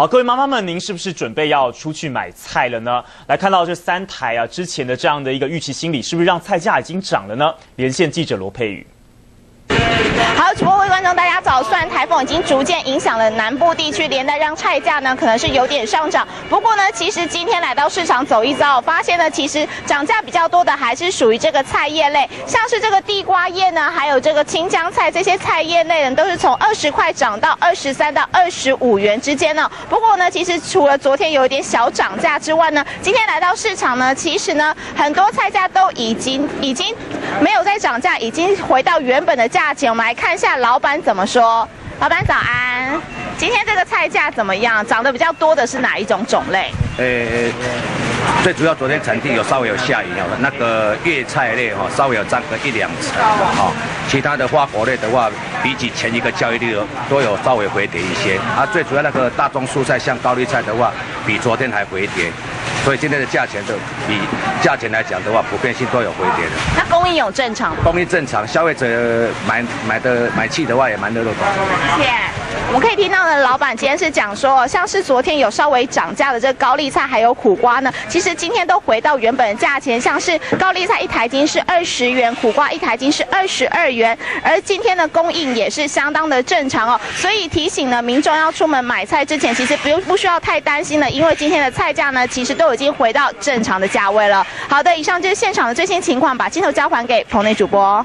好，各位妈妈们，您是不是准备要出去买菜了呢？来看到这三台啊，之前的这样的一个预期心理，是不是让菜价已经涨了呢？连线记者罗佩宇。好，主播各位观众，大家早。虽然台风已经逐渐影响了南部地区，连带让菜价呢可能是有点上涨。不过呢，其实今天来到市场走一遭，发现呢，其实涨价比较多的还是属于这个菜叶类，像是这个地瓜叶呢，还有这个青江菜这些菜叶类呢，都是从二十块涨到二十三到二十五元之间呢。不过呢，其实除了昨天有一点小涨价之外呢，今天来到市场呢，其实呢，很多菜价都已经已经没有在涨价，已经回到原本的价钱。我们来看看一下老板怎么说。老板早安，今天这个菜价怎么样？涨得比较多的是哪一种种类？呃，最主要昨天产地有稍微有下雨哦，那个粤菜类哈稍微有涨个一两成哈，其他的花果类的话，比起前一个交易日都有稍微回跌一些。啊，最主要那个大宗蔬菜像高丽菜的话，比昨天还回跌。所以今天的价钱都比价钱来讲的话，普遍性都有回跌的。那供应有正常吗？供应正常，消费者买买的买气的话也蛮热络的。谢谢。我们可以听到呢，老板今天是讲说，像是昨天有稍微涨价的这个高丽菜还有苦瓜呢，其实今天都回到原本的价钱，像是高丽菜一台斤是二十元，苦瓜一台斤是二十二元，而今天的供应也是相当的正常哦。所以提醒呢，民众要出门买菜之前，其实不用不需要太担心了，因为今天的菜价呢，其实已经回到正常的价位了。好的，以上就是现场的最新情况，把镜头交还给棚内主播。